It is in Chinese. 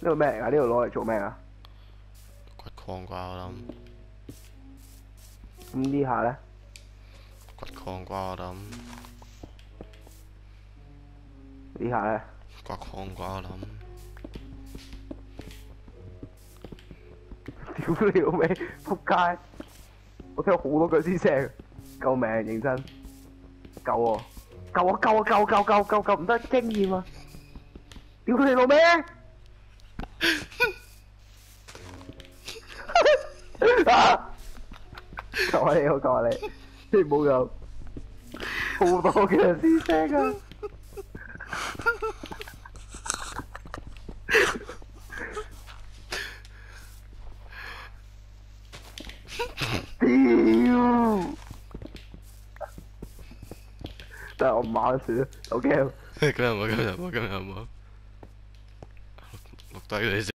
呢度咩嚟㗎？呢度攞嚟做咩啊？掘礦啩我諗，咁呢下咧？掘礦啩我諗，呢下咧？掘礦啩我諗。屌你老味，仆街！我聽到好多腳先聲，救命！認真，救我！救我！救我！救救救救救唔得，經驗啊！屌你老味！救下你，我救下你，你唔好救，好多脚先声啊！屌！但系我唔玩算，好惊。今日冇，今日冇，今日冇。录低你先。